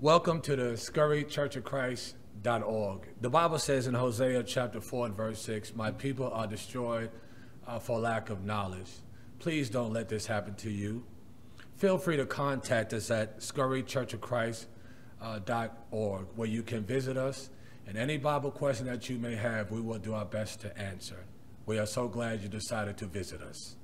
Welcome to the Scurry Church of Christ.org. The Bible says in Hosea chapter 4 and verse 6, My people are destroyed uh, for lack of knowledge. Please don't let this happen to you. Feel free to contact us at scurrychurchofchrist.org, where you can visit us. And any Bible question that you may have, we will do our best to answer. We are so glad you decided to visit us.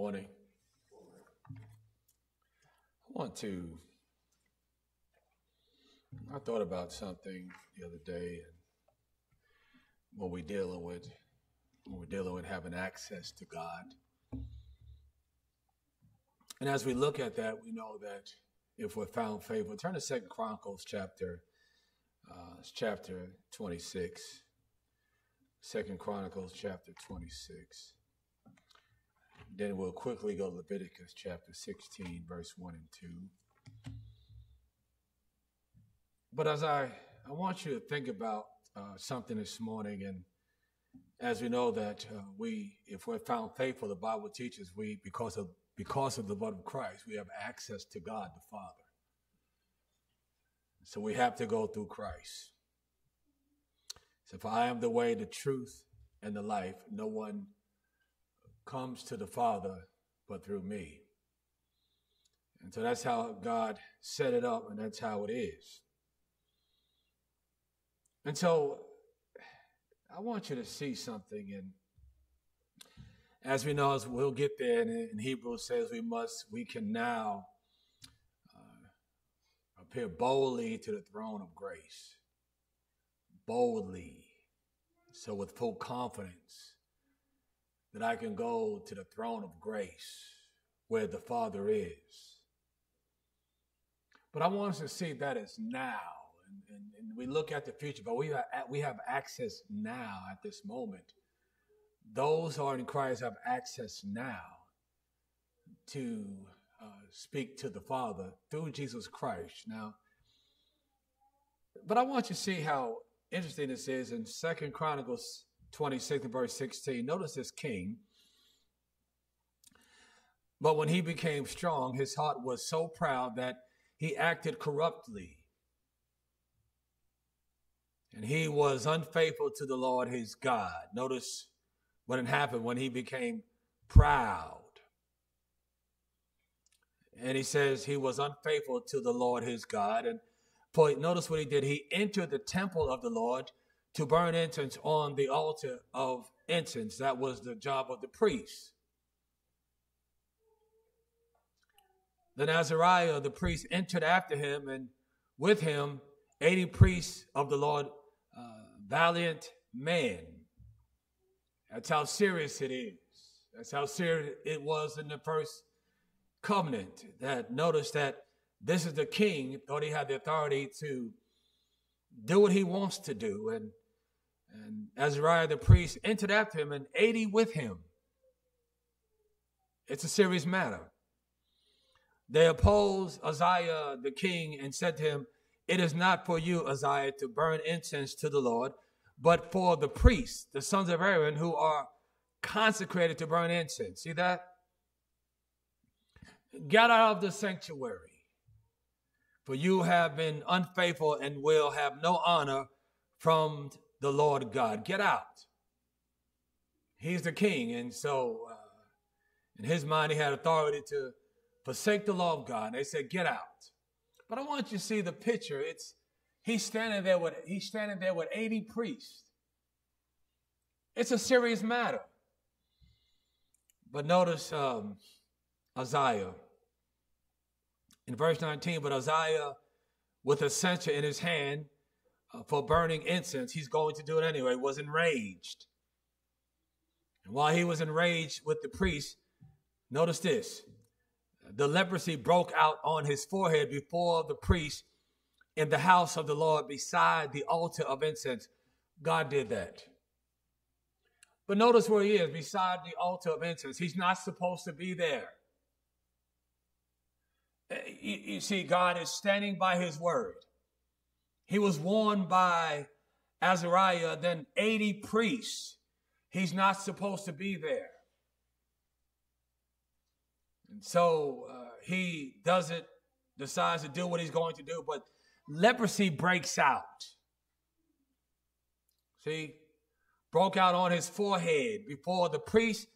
Morning. I want to. I thought about something the other day, and what we're dealing with when we're dealing with having access to God. And as we look at that, we know that if we're found faithful, turn to Second Chronicles chapter uh, chapter 26. Second Chronicles chapter 26. Then we'll quickly go to Leviticus chapter 16, verse 1 and 2. But as I, I want you to think about uh, something this morning, and as we know that uh, we, if we're found faithful, the Bible teaches we, because of because of the blood of Christ, we have access to God the Father. So we have to go through Christ. So if I am the way, the truth, and the life, no one comes to the Father but through me. And so that's how God set it up, and that's how it is. And so I want you to see something, and as we know, as we'll get there, and in Hebrews says we must, we can now uh, appear boldly to the throne of grace. Boldly. So with full confidence that I can go to the throne of grace where the Father is. But I want us to see that as now. And, and, and, we look at the future, but we have, we have access now at this moment. Those who are in Christ have access now to uh, speak to the Father through Jesus Christ. Now, but I want you to see how interesting this is in Second Chronicles 26 and verse 16. Notice this king. But when he became strong, his heart was so proud that he acted corruptly. And he was unfaithful to the Lord his God. Notice what had happened when he became proud. And he says he was unfaithful to the Lord his God. And for notice what he did. He entered the temple of the Lord to burn incense on the altar of incense. That was the job of the priest. Then Azariah, the priest, entered after him, and with him 80 priests of the Lord, uh, valiant men. That's how serious it is. That's how serious it was in the first covenant. That notice that this is the king, thought he had the authority to do what he wants to do. And and Azariah the priest entered after him, and 80 with him. It's a serious matter. They opposed Uzziah the king and said to him, It is not for you, Uzziah, to burn incense to the Lord, but for the priests, the sons of Aaron, who are consecrated to burn incense. See that? Get out of the sanctuary, for you have been unfaithful and will have no honor from the Lord God. Get out. He's the king. And so, uh, in his mind, he had authority to forsake the law of God. And they said, Get out. But I want you to see the picture. It's he's standing there with he's standing there with 80 priests. It's a serious matter. But notice um, Uzziah in verse 19, but Uzziah with a censer in his hand for burning incense, he's going to do it anyway, was enraged. And while he was enraged with the priest, notice this the leprosy broke out on his forehead before the priest in the house of the Lord beside the altar of incense. God did that. But notice where he is, beside the altar of incense. He's not supposed to be there. Uh, you, you see, God is standing by his word. He was warned by Azariah, then 80 priests. He's not supposed to be there. And so uh, he does it, decides to do what he's going to do, but leprosy breaks out. See, broke out on his forehead before the priest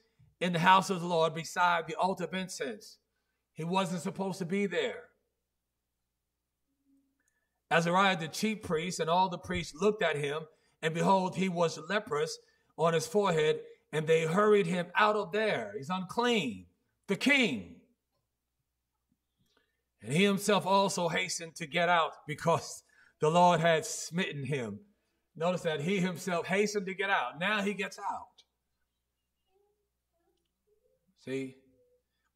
in the house of the Lord beside the altar of incense. He wasn't supposed to be there. Azariah the chief priest and all the priests looked at him, and behold, he was leprous on his forehead, and they hurried him out of there. He's unclean. The king. And he himself also hastened to get out because the Lord had smitten him. Notice that he himself hastened to get out. Now he gets out. See?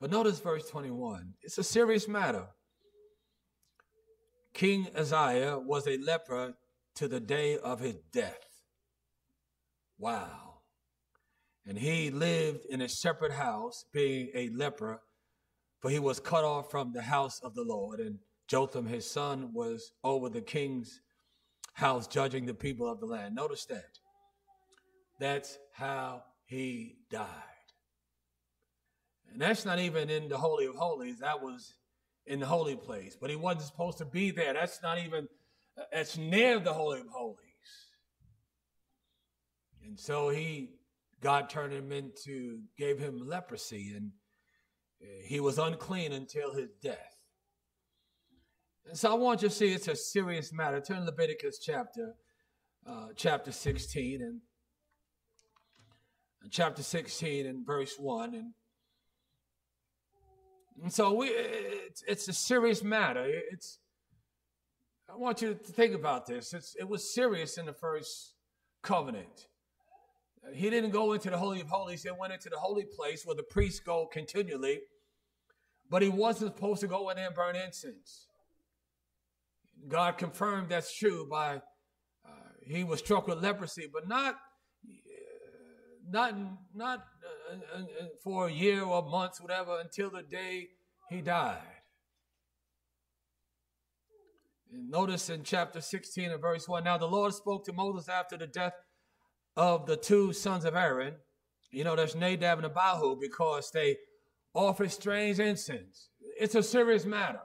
But notice verse 21. It's a serious matter. King Uzziah was a leper to the day of his death. Wow. And he lived in a separate house, being a leper, for he was cut off from the house of the Lord. And Jotham, his son, was over the king's house, judging the people of the land. Notice that. That's how he died. And that's not even in the Holy of Holies. That was in the holy place, but he wasn't supposed to be there. That's not even, that's near the Holy of Holies. And so he, God turned him into, gave him leprosy, and he was unclean until his death. And so I want you to see it's a serious matter. Turn Leviticus chapter, uh, chapter 16, and chapter 16 and verse 1. And and so we, it's, it's a serious matter. It's, I want you to think about this. It's, it was serious in the first covenant. He didn't go into the Holy of Holies, he went into the holy place where the priests go continually, but he wasn't supposed to go in there and burn incense. God confirmed that's true by uh, he was struck with leprosy, but not not not uh, uh, uh, for a year or months, whatever, until the day he died. Notice in chapter 16 and verse 1 Now the Lord spoke to Moses after the death of the two sons of Aaron. You know, that's Nadab and Abihu because they offered strange incense. It's a serious matter.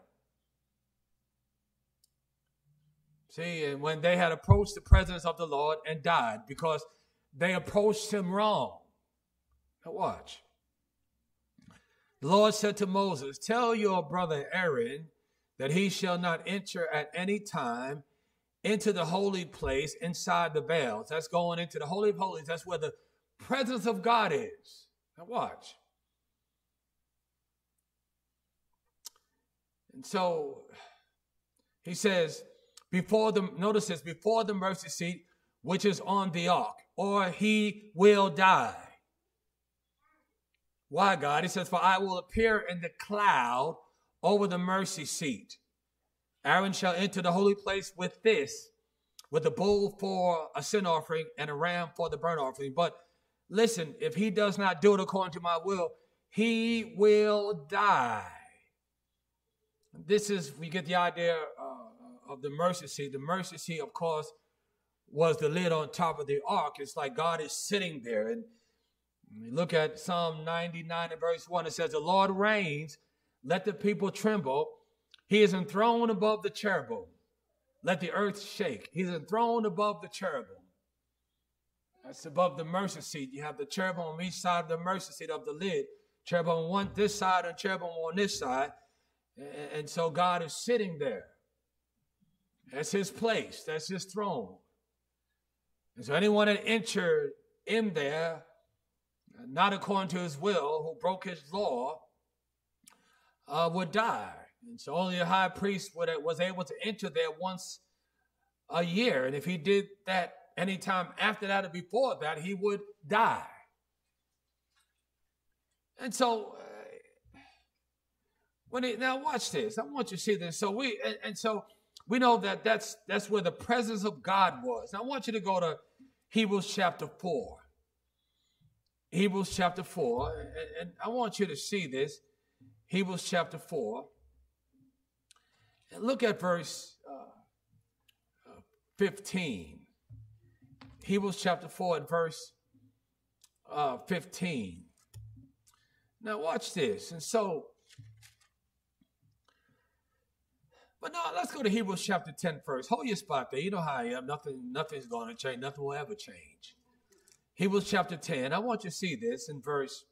See, and when they had approached the presence of the Lord and died because they approached him wrong. Now, watch. The Lord said to Moses, Tell your brother Aaron that he shall not enter at any time into the holy place inside the veils. That's going into the Holy of Holies. That's where the presence of God is. Now, watch. And so he says, before the, notice this, before the mercy seat, which is on the ark or he will die. Why, God? He says, For I will appear in the cloud over the mercy seat. Aaron shall enter the holy place with this, with a bull for a sin offering and a ram for the burnt offering. But listen, if he does not do it according to my will, he will die. This is, we get the idea uh, of the mercy seat. The mercy seat, of course, was the lid on top of the ark. It's like God is sitting there. And we look at Psalm 99 and verse 1. It says, The Lord reigns, let the people tremble. He is enthroned above the cherubim. Let the earth shake. He's enthroned above the cherubim. That's above the mercy seat. You have the cherubim on each side of the mercy seat of the lid. Cherubim on one this side and cherubim on this side. And so God is sitting there. That's his place. That's his throne. And so anyone that entered in there, not according to his will, who broke his law, uh, would die. And so only a high priest would, was able to enter there once a year. And if he did that anytime after that or before that, he would die. And so, uh, when he, now watch this. I want you to see this. So we, and, and so we know that that's that's where the presence of God was. Now I want you to go to Hebrews chapter 4. Hebrews chapter 4, and I want you to see this. Hebrews chapter 4. And look at verse uh, 15. Hebrews chapter 4 and verse uh, 15. Now, watch this. And so, but no, let's go to Hebrews chapter 10 first. Hold your spot there. You know how I am. Nothing, nothing's going to change. Nothing will ever change. Hebrews chapter 10. I want you to see this in verse.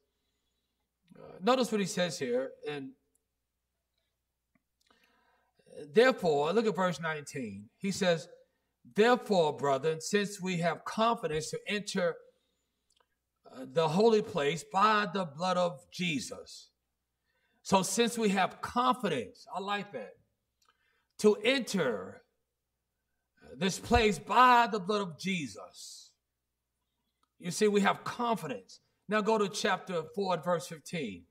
Uh, notice what he says here. And therefore, look at verse 19. He says, Therefore, brethren, since we have confidence to enter uh, the holy place by the blood of Jesus. So, since we have confidence, I like that, to enter this place by the blood of Jesus, you see, we have confidence. Now, go to chapter 4 verse 15.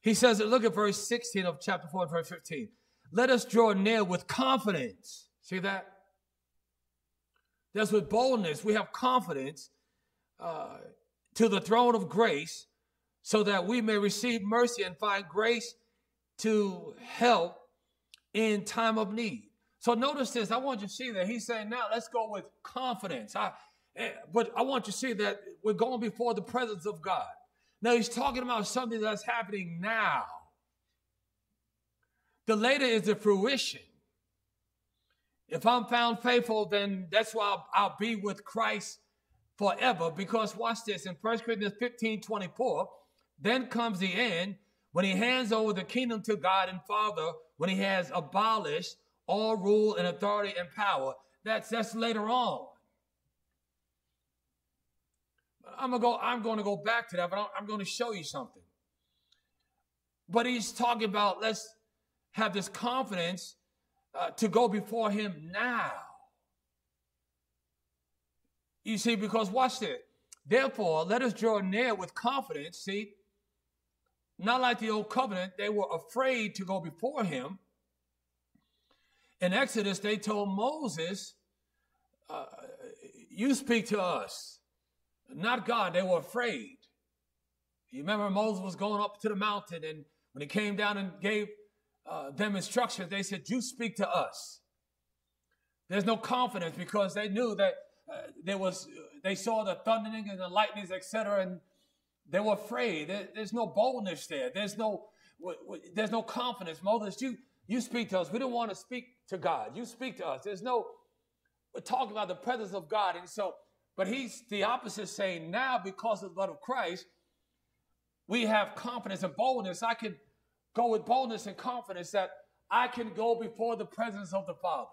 He says, look at verse 16 of chapter 4 verse 15. Let us draw near with confidence. See that? That's with boldness. We have confidence uh, to the throne of grace so that we may receive mercy and find grace to help in time of need. So notice this. I want you to see that he's saying now let's go with confidence. I, eh, but I want you to see that we're going before the presence of God. Now he's talking about something that's happening now. The later is the fruition. If I'm found faithful, then that's why I'll, I'll be with Christ forever. Because watch this in 1 Corinthians 15 24, then comes the end when he hands over the kingdom to God and Father, when he has abolished all rule and authority and power. That's that's later on. I'm gonna go. I'm going to go back to that, but I'm going to show you something. But he's talking about let's have this confidence uh, to go before him now. You see, because watch this. Therefore, let us draw near with confidence. See, not like the old covenant, they were afraid to go before him. In Exodus, they told Moses, uh, You speak to us, not God. They were afraid. You remember Moses was going up to the mountain, and when he came down and gave uh, them instructions, they said, You speak to us. There's no confidence because they knew that uh, there was, they saw the thundering and the lightnings, etc., and they were afraid. There, there's no boldness there. There's no, there's no confidence. Moses, you, you speak to us. We don't want to speak to God. You speak to us. There's no, we're talking about the presence of God. And so, but he's the opposite saying now because of the blood of Christ, we have confidence and boldness. I can go with boldness and confidence that I can go before the presence of the Father.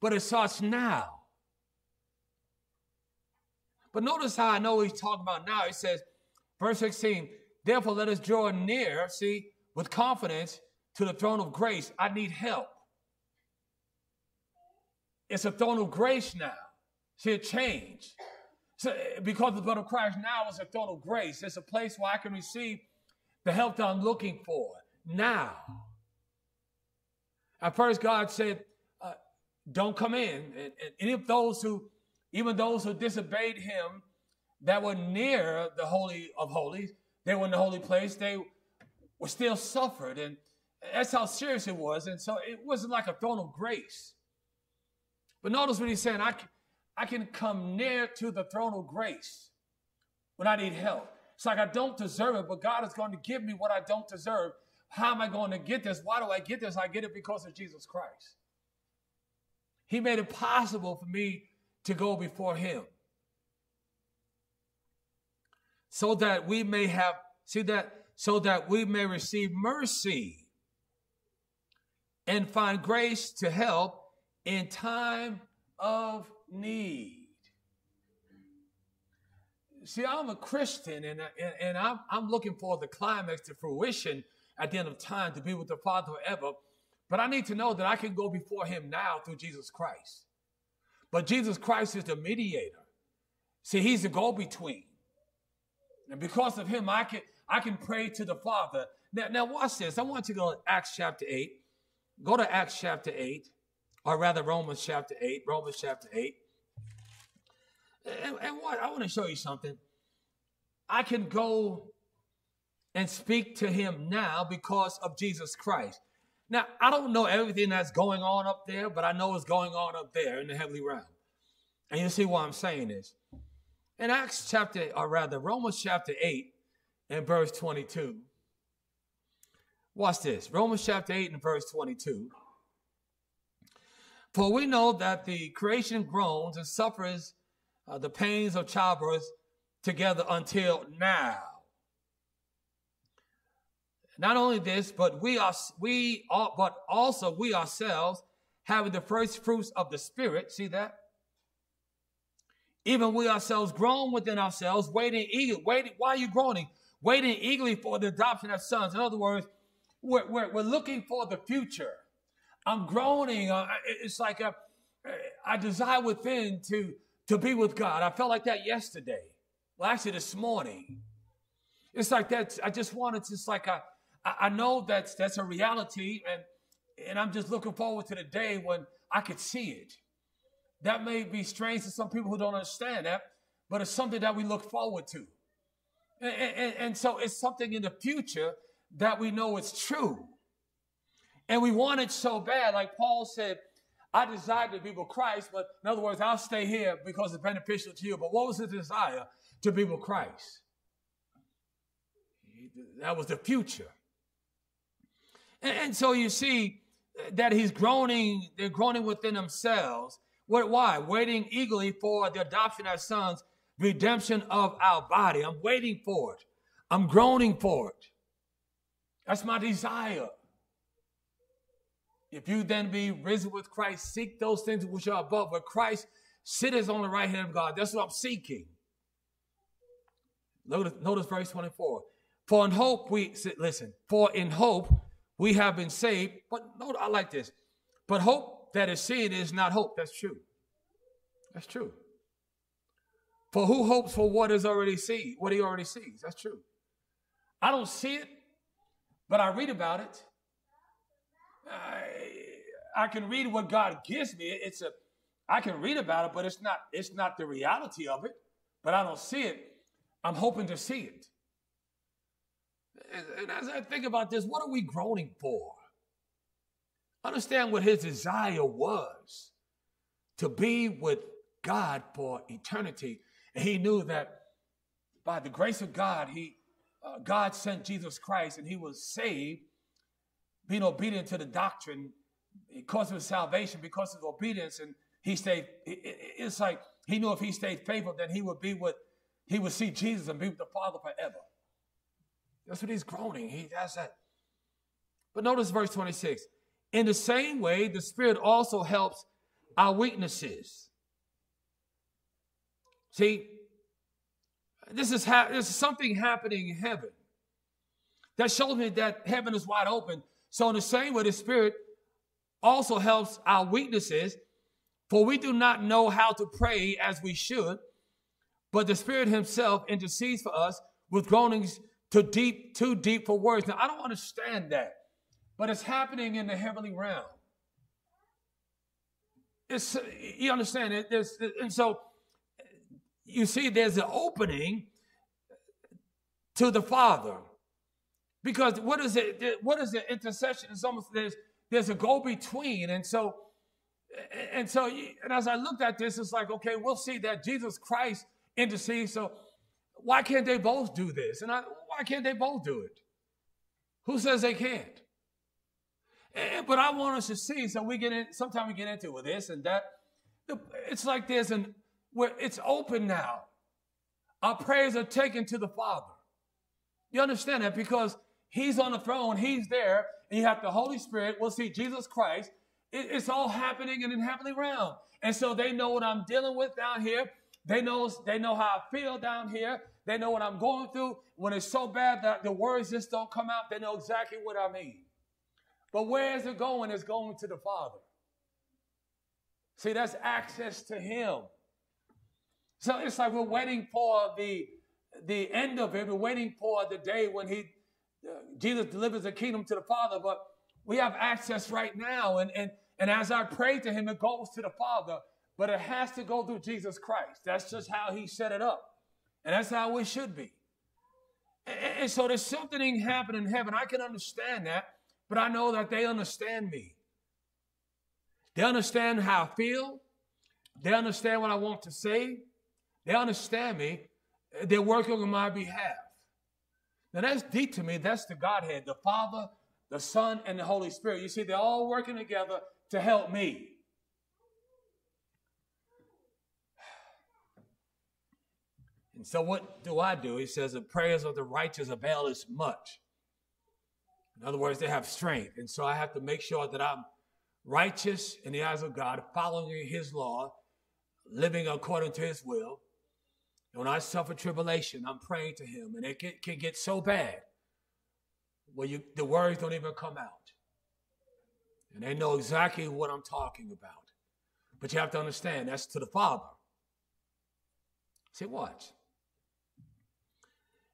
But it starts now. But notice how I know he's talking about now. He says, verse 16, therefore let us draw near, see, with confidence to the throne of grace. I need help. It's a throne of grace now. See, it changed. So, because the blood of Christ now is a throne of grace. It's a place where I can receive the help that I'm looking for now. At first, God said, uh, Don't come in. And, and any of those who, even those who disobeyed Him, that were near the Holy of Holies, they were in the holy place, they were still suffered. And that's how serious it was. And so it wasn't like a throne of grace. But notice what he's saying I can, I can come near to the throne of grace when I need help. It's like I don't deserve it, but God is going to give me what I don't deserve. How am I going to get this? Why do I get this? I get it because of Jesus Christ. He made it possible for me to go before Him. So that we may have, see that, so that we may receive mercy and find grace to help in time of need see, I'm a Christian and, and, and I'm, I'm looking for the climax to fruition at the end of time to be with the Father forever. But I need to know that I can go before Him now through Jesus Christ. But Jesus Christ is the mediator. See, He's the go between. And because of Him, I can, I can pray to the Father. Now, now, watch this. I want you to go to Acts chapter 8. Go to Acts chapter 8, or rather, Romans chapter 8. Romans chapter 8. And, and what? I want to show you something. I can go and speak to him now because of Jesus Christ. Now, I don't know everything that's going on up there, but I know what's going on up there in the heavenly realm. And you see why I'm saying this. In Acts chapter, or rather, Romans chapter 8 and verse 22. Watch this. Romans chapter 8 and verse 22. For we know that the creation groans and suffers uh, the pains of childbirth together until now. Not only this, but we are we are, but also we ourselves having the first fruits of the Spirit. See that? Even we ourselves groan within ourselves, waiting eagerly, waiting. Why are you groaning? Waiting eagerly for the adoption of sons. In other words, we're, we're, we're looking for the future. I'm groaning. It's like a, I desire within to, to be with God. I felt like that yesterday. Well, actually, this morning. It's like that. I just wanted to, it's like a, I know that's that's a reality, and and I'm just looking forward to the day when I could see it. That may be strange to some people who don't understand that, but it's something that we look forward to. And, and, and so it's something in the future that we know is true. And we want it so bad, like Paul said, I desire to be with Christ, but in other words, I'll stay here because it's beneficial to you. But what was the desire? To be with Christ. That was the future. And, and so you see that he's groaning, they're groaning within themselves. What, why? Waiting eagerly for the adoption as sons, redemption of our body. I'm waiting for it. I'm groaning for it. That's my desire. If you then be risen with Christ, seek those things which are above, where Christ sitteth on the right hand of God. That's what I'm seeking. Notice, notice verse 24. For in hope we sit, listen, for in hope we have been saved. But note, I like this. But hope that is seen is not hope. That's true. That's true. For who hopes for what is already seen, what he already sees? That's true. I don't see it, but I read about it. I, I can read what God gives me. It's a I can read about it, but it's not it's not the reality of it. But I don't see it. I'm hoping to see it. And as I think about this, what are we groaning for? Understand what his desire was to be with God for eternity. And he knew that by the grace of God, he uh, God sent Jesus Christ and he was saved, being obedient to the doctrine because of his salvation, because of his obedience. And he stayed, it's like he knew if he stayed faithful, then he would be with, he would see Jesus and be with the Father forever. That's what he's groaning. He has that. But notice verse 26. In the same way, the Spirit also helps our weaknesses. See, this is, ha- this is something happening in heaven that shows me that heaven is wide open. So, in the same way, the Spirit also helps our weaknesses, for we do not know how to pray as we should, but the Spirit Himself intercedes for us with groanings too deep, too deep for words. Now, I don't understand that, but it's happening in the heavenly realm. It's, you understand it? And so you see, there's an opening to the Father. Because what is it? What is the intercession? It's almost there's there's a go between, and so and so and as I looked at this, it's like okay, we'll see that Jesus Christ intercedes. So why can't they both do this? And I, why can't they both do it? Who says they can't? And, but I want us to see. So we get in. Sometimes we get into with this and that. It's like there's an where it's open now. Our prayers are taken to the Father. You understand that because He's on the throne, He's there, and you have the Holy Spirit. We'll see Jesus Christ. It, it's all happening in the heavenly realm, and so they know what I'm dealing with down here. They know they know how I feel down here. They know what I'm going through. When it's so bad that the words just don't come out, they know exactly what I mean. But where is it going? It's going to the Father. See, that's access to Him. So it's like we're waiting for the, the end of it. We're waiting for the day when He uh, Jesus delivers the kingdom to the Father, but we have access right now. And, and, and as I pray to Him, it goes to the Father, but it has to go through Jesus Christ. That's just how He set it up. And that's how it should be. And, and so there's something happening in heaven. I can understand that. but I know that they understand me. They understand how I feel. They understand what I want to say. They understand me. They're working on my behalf. Now that's deep to me. That's the Godhead, the Father, the Son, and the Holy Spirit. You see, they're all working together to help me. And so what do I do? He says the prayers of the righteous avail as much. In other words, they have strength. And so I have to make sure that I'm righteous in the eyes of God, following his law, living according to his will. And when I suffer tribulation, I'm praying to him. And it can, can get so bad where you, the words don't even come out. And they know exactly what I'm talking about. But you have to understand that's to the Father. See, watch.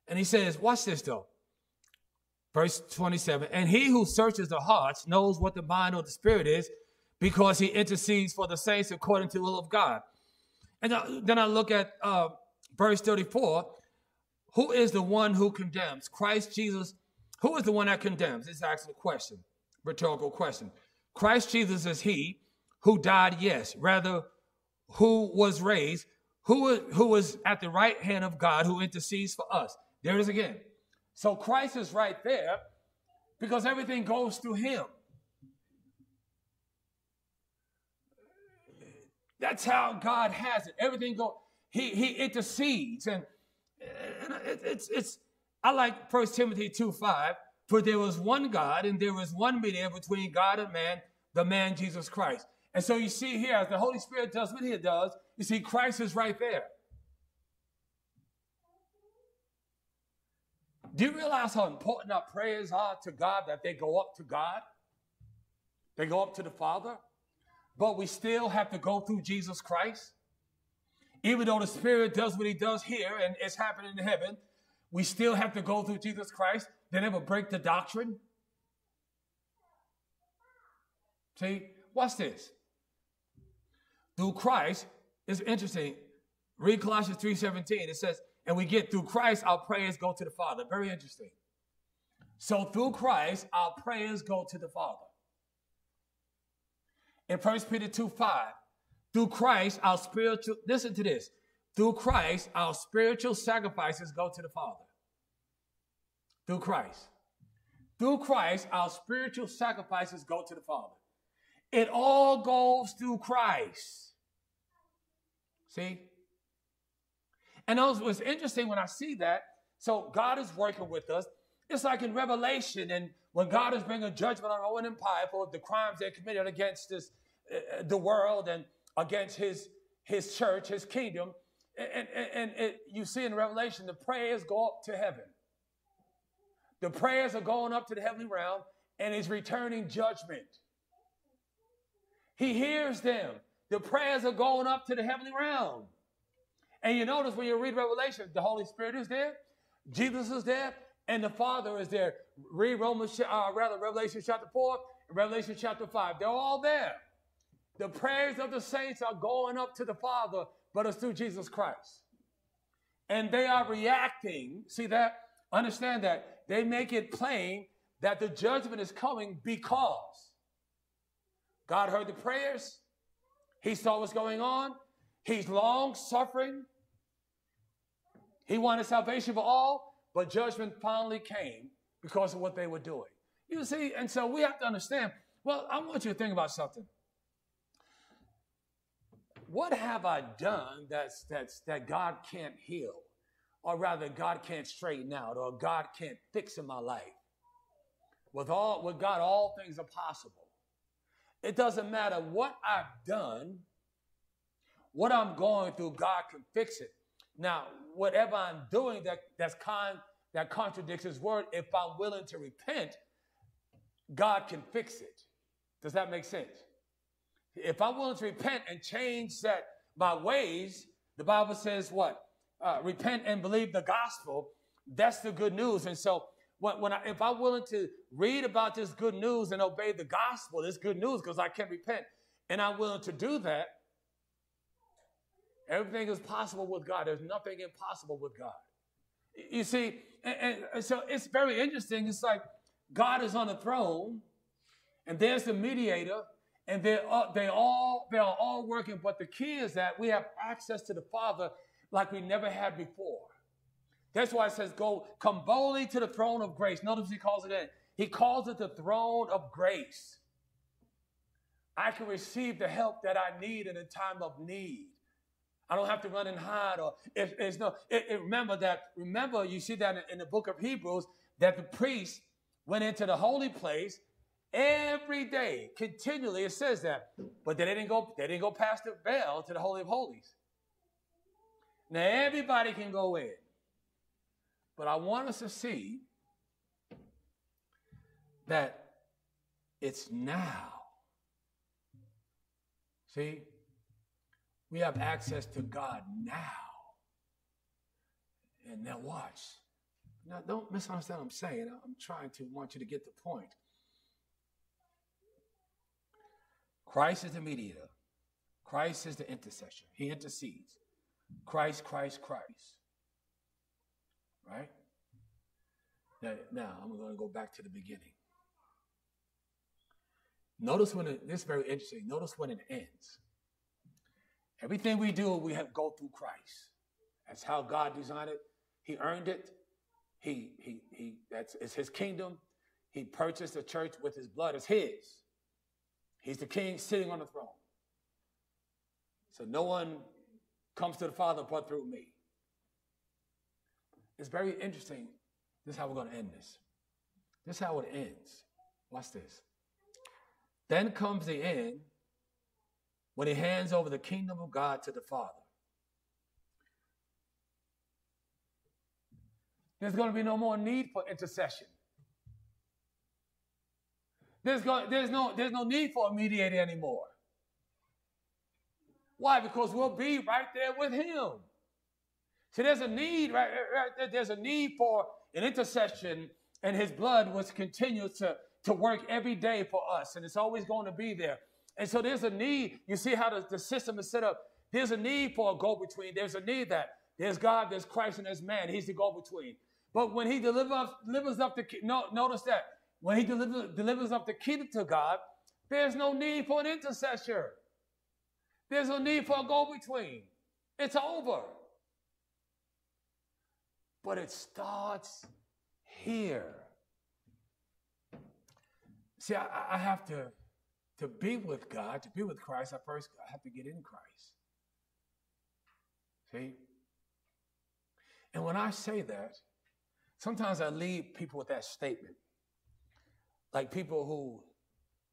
And he says, watch this though. Verse 27 And he who searches the hearts knows what the mind of the Spirit is because he intercedes for the saints according to the will of God. And then I look at uh, verse 34 Who is the one who condemns? Christ Jesus. Who is the one that condemns? It's actually a question, rhetorical question. Christ Jesus is he who died, yes, rather, who was raised, who, who was at the right hand of God, who intercedes for us. There is again. So Christ is right there because everything goes through him. That's how God has it. Everything go. He he intercedes, and, and it, it's it's. I like First Timothy two five. For there was one God, and there was one mediator between God and man, the man Jesus Christ. And so you see here, as the Holy Spirit does what He does, you see Christ is right there. Do you realize how important our prayers are to God that they go up to God? They go up to the Father, but we still have to go through Jesus Christ. Even though the Spirit does what He does here and it's happening in heaven, we still have to go through Jesus Christ. They never break the doctrine. See, watch this. Through Christ, it's interesting. Read Colossians 3:17. It says, and we get through Christ, our prayers go to the Father. Very interesting. So through Christ, our prayers go to the Father. In 1 Peter 2 5, through Christ, our spiritual, listen to this. Through Christ, our spiritual sacrifices go to the Father. Through Christ. Through Christ, our spiritual sacrifices go to the Father. It all goes through Christ. See? And it was interesting when I see that. So God is working with us. It's like in Revelation, and when God is bringing judgment on Roman Empire for the crimes they committed against this, uh, the world and against His His church, His kingdom, and, and, and it, you see in Revelation, the prayers go up to heaven. The prayers are going up to the heavenly realm, and He's returning judgment. He hears them. The prayers are going up to the heavenly realm. And you notice when you read Revelation, the Holy Spirit is there, Jesus is there, and the Father is there. Read Romans, uh, rather Revelation chapter 4 Revelation chapter 5. They're all there. The prayers of the saints are going up to the Father, but it's through Jesus Christ. And they are reacting. See that? Understand that. They make it plain that the judgment is coming because God heard the prayers, He saw what's going on, He's long suffering. He wanted salvation for all, but judgment finally came because of what they were doing. You see, and so we have to understand. Well, I want you to think about something. What have I done that's that's that God can't heal, or rather, God can't straighten out, or God can't fix in my life? With all with God, all things are possible. It doesn't matter what I've done what I'm going through, God can fix it. Now, whatever I'm doing that that's con, that contradicts His word, if I'm willing to repent, God can fix it. Does that make sense? If I'm willing to repent and change that my ways, the Bible says what? Uh, repent and believe the gospel. That's the good news. And so, when, when I, if I'm willing to read about this good news and obey the gospel, this good news because I can repent, and I'm willing to do that, Everything is possible with God. There's nothing impossible with God. You see, and, and so it's very interesting. It's like God is on the throne, and there's the mediator, and they are, they all they are all working. But the key is that we have access to the Father like we never had before. That's why it says, "Go, come boldly to the throne of grace." Notice he calls it that. He calls it the throne of grace. I can receive the help that I need in a time of need. I don't have to run and hide. Or if it's no. It, it, remember that. Remember, you see that in, in the book of Hebrews that the priest went into the holy place every day, continually. It says that, but they didn't go. They didn't go past the veil to the holy of holies. Now everybody can go in, but I want us to see that it's now. See, we have access to God now. And now watch. Now don't misunderstand what I'm saying. I'm trying to want you to get the point. Christ is the mediator. Christ is the intercessor. He intercedes. Christ, Christ, Christ. Right? Now, now I'm going to go back to the beginning. Notice when it, this is very interesting. Notice when it ends. Everything we do, we have go through Christ. That's how God designed it. He earned it. He, he, he, that's it's his kingdom. He purchased the church with his blood. It's his. He's the king sitting on the throne. So no one comes to the Father but through me. It's very interesting. This is how we're going to end this. This is how it ends. Watch this. Then comes the end when he hands over the kingdom of God to the Father. There's going to be no more need for intercession. There's, go, there's, no, there's no need for a mediator anymore. Why? Because we'll be right there with him. See, there's a need, right, right there, there's a need for an intercession, and his blood was continues to, to work every day for us, and it's always going to be there. And so there's a need. You see how the, the system is set up. There's a need for a go-between. There's a need that there's God, there's Christ, and there's man. He's the go-between. But when he delivers, delivers up the no, notice that when he delivers, delivers up the key to God, there's no need for an intercessor. There's no need for a go-between. It's over. But it starts here. See, I, I have to to be with God, to be with Christ, I first have to get in Christ. See? And when I say that, sometimes I leave people with that statement. Like people who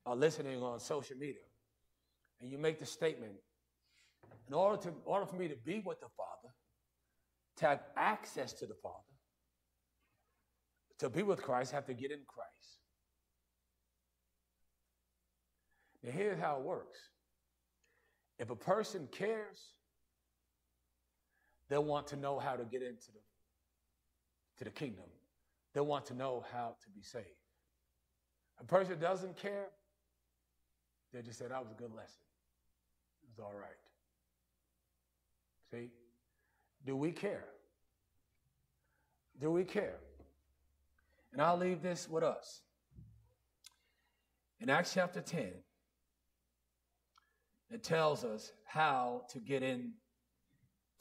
are listening on social media, and you make the statement, in order, to, in order for me to be with the Father, to have access to the Father, to be with Christ, I have to get in Christ. Now, here's how it works if a person cares, they'll want to know how to get into the, to the kingdom. They'll want to know how to be saved. A person doesn't care, they just say, that was a good lesson. It was all right. See? Do we care? Do we care? And I'll leave this with us. In Acts chapter 10, it tells us how to get in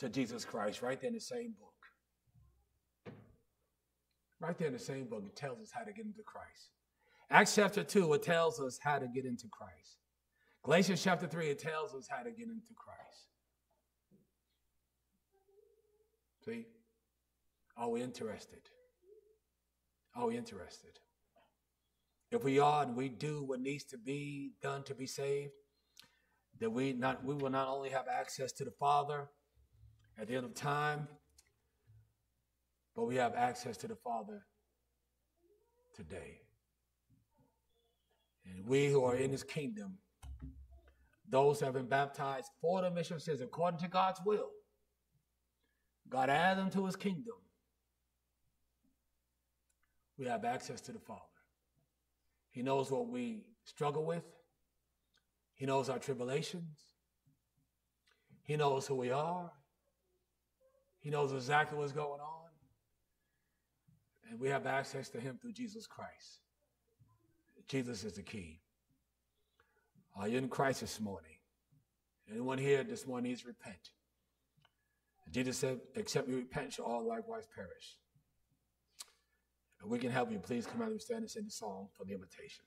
to Jesus Christ right there in the same book. Right there in the same book, it tells us how to get into Christ. Acts chapter 2, it tells us how to get into Christ. Galatians chapter 3, it tells us how to get into Christ. See? Are we interested? Are we interested? If we are and we do what needs to be done to be saved, that we not we will not only have access to the Father at the end of time, but we have access to the Father today. And we who are in his kingdom, those who have been baptized for the mission sins according to God's will, God add them to his kingdom. We have access to the Father. He knows what we struggle with. He knows our tribulations. He knows who we are. He knows exactly what's going on. And we have access to Him through Jesus Christ. Jesus is the key. Are you in Christ this morning? Anyone here this morning needs to repent. Jesus said, except you repent, shall all likewise perish. If we can help you, please come out and stand and sing the song for the invitation.